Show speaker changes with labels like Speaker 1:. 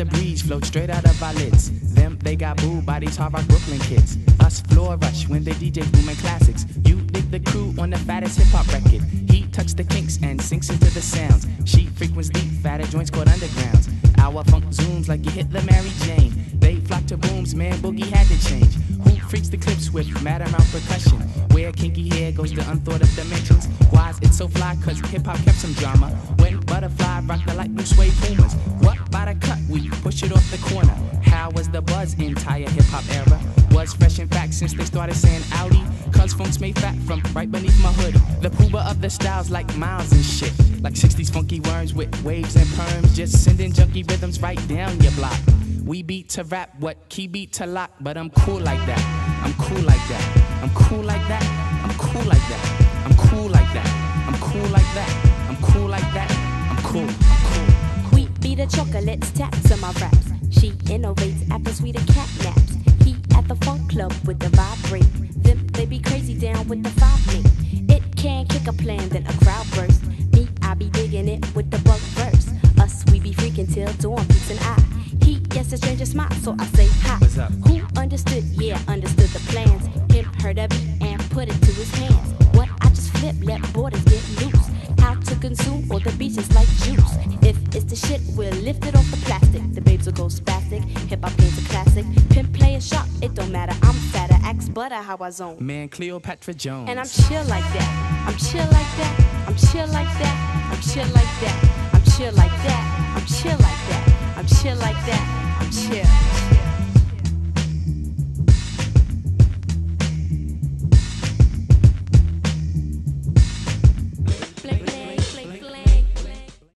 Speaker 1: The breeze float straight out of our lids. Them, they got booed by these hard rock Brooklyn kids. Us floor rush when they DJ booming classics. You dig the crew on the fattest hip hop record. He tucks the kinks and sinks into the sounds. She frequents deep, fatter joints called undergrounds. Our funk zooms like you hit the Mary Jane. They flock to booms, man, boogie had to change. Who freaks the clips with mad amount percussion? Where kinky hair goes to unthought of dimensions. Why's it so fly? Cause hip hop kept some drama. When butterfly rock the light blue suede pumas. What it off the corner. How was the buzz entire hip hop era? Was fresh in fact since they started saying Audi. Cause funk's made fat from right beneath my hood. The pooba of the styles like miles and shit. Like 60s funky worms with waves and perms. Just sending junky rhythms right down your block. We beat to rap, what key beat to lock, but I'm cool like that. I'm cool like that. I'm cool like that. I'm cool like that. I'm cool like that.
Speaker 2: The chocolates, taps on my raps. She innovates after sweeter cat naps. He at the funk club with the vibrate. Them they be crazy down with the five me. It can kick a plan, then a crowd burst. Me, I be digging it with the bug verse. Us, we be freaking till dawn, peace and I. He gets a stranger smile, so I say hi.
Speaker 1: What's up?
Speaker 2: Who understood? Yeah, understood the plans. Him heard of it and put it to his hands. What I just flip, let borders get loose. Consume all the beaches like juice. If it's the shit, we'll lift it off the plastic. The babes will go spastic. Hip hop game's a classic. Pimp play a shot, it don't matter. I'm fatter, axe butter how I zone.
Speaker 1: Man, Cleopatra Jones.
Speaker 2: And I'm chill like that. I'm chill like that. I'm chill like that. I'm chill like that. I'm chill like that. I'm chill like that. I'm chill like that. I'm chill.